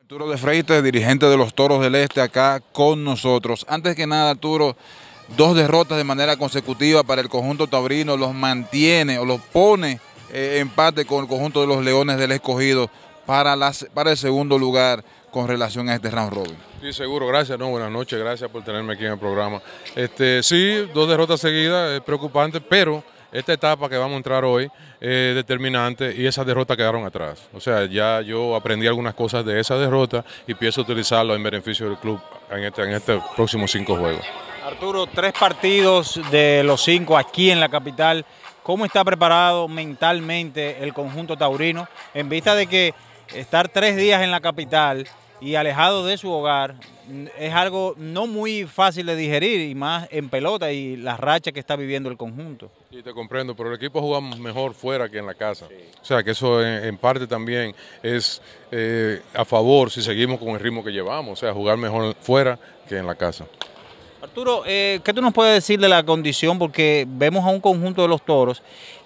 Arturo de Freites, dirigente de los Toros del Este, acá con nosotros. Antes que nada, Arturo, dos derrotas de manera consecutiva para el conjunto taurino, los mantiene o los pone eh, empate con el conjunto de los Leones del Escogido para el segundo lugar con relación a este round robin. Sí, seguro, gracias, no, buenas noches, gracias por tenerme aquí en el programa. Este, sí, dos derrotas seguidas, es preocupante, pero esta etapa que vamos a entrar hoy es determinante y esas derrotas quedaron atrás. O sea, ya yo aprendí algunas cosas de esa derrota y pienso utilizarlo en beneficio del club en este, en este próximos cinco juegos. Arturo, tres partidos de los cinco aquí en la capital. ¿Cómo está preparado mentalmente el conjunto taurino en vista de que estar tres días en la capital y alejado de su hogar es algo no muy fácil de digerir y más en pelota y las rachas que está viviendo el conjunto. Sí, te comprendo, pero el equipo jugamos mejor fuera que en la casa. O sea, que eso en, parte también es eh, a favor si seguimos con el ritmo que llevamos, o sea, jugar mejor fuera que en la casa. Arturo, eh, ¿qué tú nos puedes decir de la condición? Porque vemos a un conjunto de los toros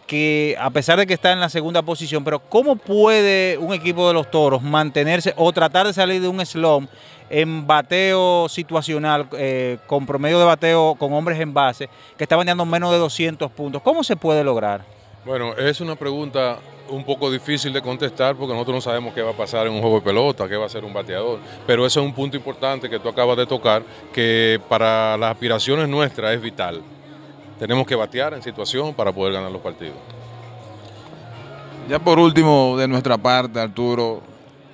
que a pesar de que está en la segunda posición, pero ¿cómo puede un equipo de los toros mantenerse o tratar de salir de un slump en bateo situacional, eh, con promedio de bateo con hombres en base, que está bateando menos de 200 puntos? ¿Cómo se puede lograr? Bueno, es una pregunta un poco difícil de contestar porque nosotros no sabemos qué va a pasar en un juego de pelota, qué va a ser un bateador, pero eso es un punto importante que tú acabas de tocar, que para las aspiraciones nuestras es vital tenemos que batear en situación para poder ganar los partidos. Ya por último, de nuestra parte, Arturo,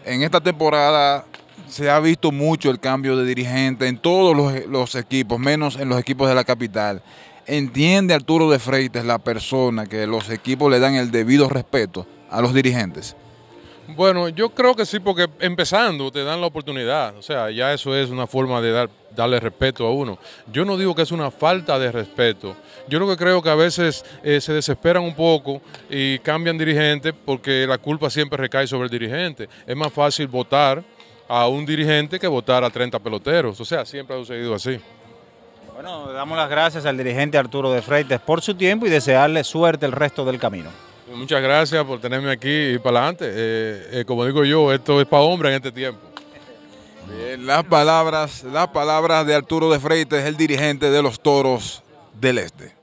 en esta temporada se ha visto mucho el cambio de dirigente en todos los, equipos, menos en los equipos de la capital. ¿Entiende Arturo de Freites la persona que los equipos le dan el debido respeto a los dirigentes? Bueno, yo creo que sí, porque empezando te dan la oportunidad, o sea, ya eso es una forma de dar, darle respeto a uno. Yo no digo que es una falta de respeto, yo lo que creo que a veces eh, se desesperan un poco y cambian dirigente porque la culpa siempre recae sobre el dirigente. Es más fácil votar a un dirigente que votar a 30 peloteros, o sea, siempre ha sucedido así. Bueno, damos las gracias al dirigente Arturo de Freites por su tiempo y desearle suerte el resto del camino. Muchas gracias por tenerme aquí y para adelante. Eh, eh, como digo yo, esto es para hombres en este tiempo. las palabras, las palabras de Arturo de Freites, el dirigente de los Toros del Este.